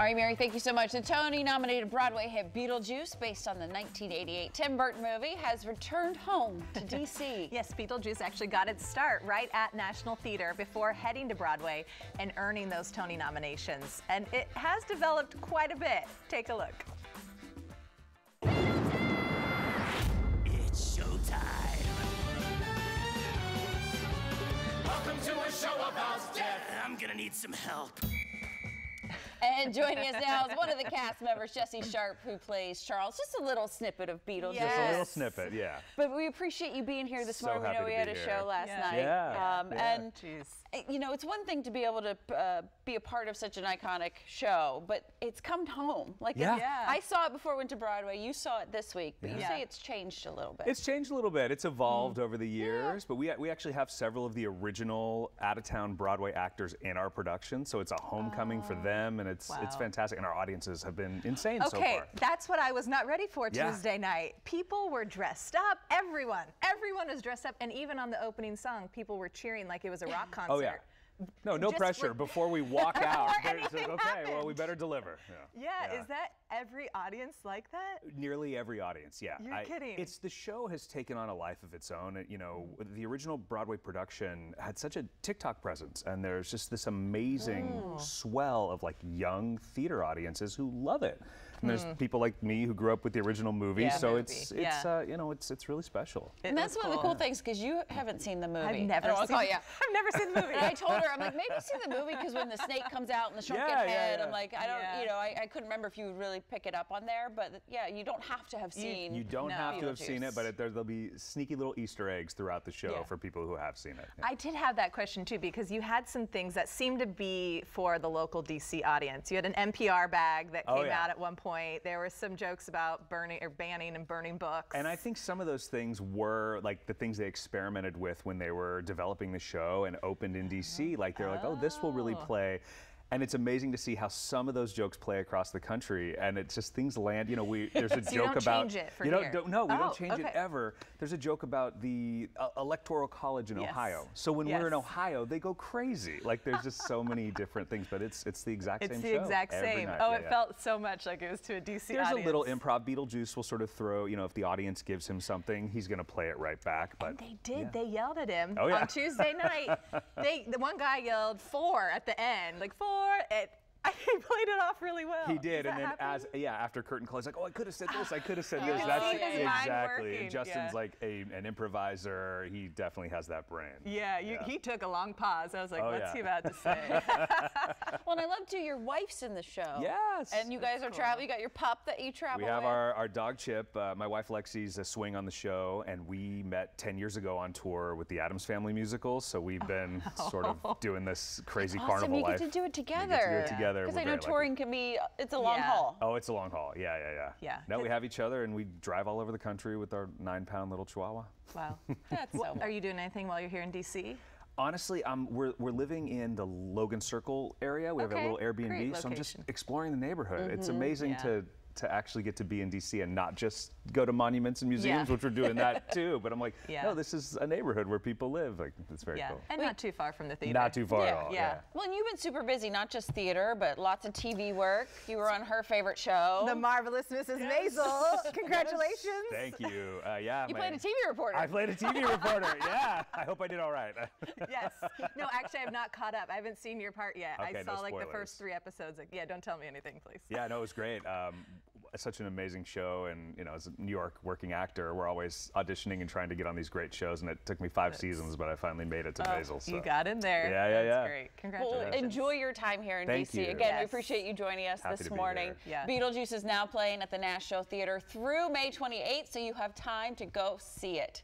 All right, Mary, thank you so much. The Tony nominated Broadway hit Beetlejuice, based on the 1988 Tim Burton movie, has returned home to D.C. yes, Beetlejuice actually got its start right at National Theater before heading to Broadway and earning those Tony nominations. And it has developed quite a bit. Take a look. It's showtime. Welcome to a show about death. I'm gonna need some help. And joining us now is one of the cast members, Jesse Sharp, who plays Charles. Just a little snippet of Beetlejuice. Yes. Just a little snippet, yeah. But we appreciate you being here this So morning. We know happy we had a here. show last Yeah. night. Yeah, Um, yeah. And, Jeez. uh, you know, it's one thing to be able to uh, be a part of such an iconic show, but it's come home. Like, Yeah. it- Yeah. I saw it before it went to Broadway. You saw it this week, but you Yeah. say it's changed a little bit. It's changed a little bit. It's evolved Mm. over the years, but we, we actually have several of the original out-of-town Broadway actors in our production, so it's a homecoming for them, and it's it's fantastic. And our audiences have been insane so Okay, that's what I was not ready for Yeah. Tuesday night. People were dressed up. Everyone, everyone was dressed up, and even on the opening song, people were cheering like it was a rock concert. Oh yeah. No, no pressure. for- Before we walk out, Before it's like, anything okay, well, we better deliver. Yeah, Yeah. is that every audience like that? Nearly every audience, yeah. You're kidding. It's the show has taken on a life of its own. You know, the original Broadway production had such a TikTok presence, and there's just this amazing Oh. swell of like young theater audiences who love it. And there's Hmm. people like me who grew up with the original movie, Yeah. so Movie, it's it's yeah. uh, you know it's it's really special. It and that's was one of the cool things because you haven't seen the movie. I've never don't seen. call you. I've never seen the movie. And I told her, I'm like, maybe see the movie because when the snake comes out and the shrunken Yeah, yeah, head, yeah. I'm like, I don't, Yeah. you know, I, I couldn't remember if you would really pick it up on there, but yeah, you don't have to have seen. You don't No. have to have seen it, but it, there, there'll be sneaky little Easter eggs throughout the show Yeah. for people who have seen it. Yeah. I did have that question too because you had some things that seemed to be for the local DC audience. You had an NPR bag that Oh, came yeah. out at one point. There were some jokes about burning or banning and burning books. And I think some of those things were like the things they experimented with when they were developing the show and opened in DC. Mm-hmm. Like they're like, oh, this will really Oh. play. And it's amazing to see how some of those jokes play across the country, and it's just things land. You know, we there's a So joke don't about change it for you don't, don't no, we Oh, don't change it ever. There's a joke about the uh, electoral college in Yes. Ohio. So when we're in Ohio, they go crazy. Like there's just so many different things, but it's it's the exact it's same the show exact same. night. Oh, Yeah, it yeah. felt so much like it was to a DC There's audience. a little improv. Beetlejuice will sort of throw, you know, if the audience gives him something, he's going to play it right back. But They did. yeah. They yelled at him Oh, on Tuesday night. they the one guy yelled four at the end, like four. It he played it off really well. He did, and then happen? as yeah, after curtain call, he's like, "Oh, I could have said this. I could have said this." That's see his mind exactly. working, And Justin's yeah. like a, an improviser. He definitely has that brain. Yeah, you, he took a long pause. I was like, Oh, what's yeah. he about to say? Well, and I love too. Your wife's in the show. Yes. And you guys are traveling. You got your pup that you travel We have with. our, our dog Chip. Uh, my wife Lexi's a swing on the show, and we met 10 years ago on tour with the Addams Family musical. So we've been sort of doing this crazy awesome. carnival You get life. to do it together. We get to do it together. Because We're I know very lucky. touring can be. It's a long Yeah. haul. Oh, it's a long haul. Yeah, yeah, yeah. Yeah. No, we have each other, and we drive all over the country with our nine-pound little Chihuahua. wow. That's so. Are you doing anything while you're here in DC? Honestly, um, we're, we're living in the Logan Circle area. We have a little Airbnb, so I'm just exploring the neighborhood. It's amazing Yeah. to to actually get to be in DC and not just go to monuments and museums, Yeah. which we're doing that too. But I'm like, Yeah. no, this is a neighborhood where people live. Like, it's very yeah, cool. and not too far from the theater. Not too far Yeah, at all. yeah. Well, and you've been super busy, not just theater, but lots of TV work. You were on her favorite show. The marvelous Mrs. Maisel. Congratulations. Thank you. Uh, yeah. you my- played a TV reporter. I played a TV reporter. Yeah. I hope I did all right. yes. No, actually, I've not caught up. I haven't seen your part yet. Okay, I no saw like the first three episodes. Like, yeah, don't tell me anything, please. Yeah, no, it was great. Um, such an amazing show, and you know, as a New York working actor, we're always auditioning and trying to get on these great shows. And it took me five seasons, but I finally made it to Oh, Maisel. So. You got in there. Yeah, yeah, That's yeah. great. Well, Congratulations. enjoy your time here in Thank DC. you. Again, we appreciate you joining us Happy this to morning. here. Yeah. Beetlejuice is now playing at the National Theater through May 28th, so you have time to go see it.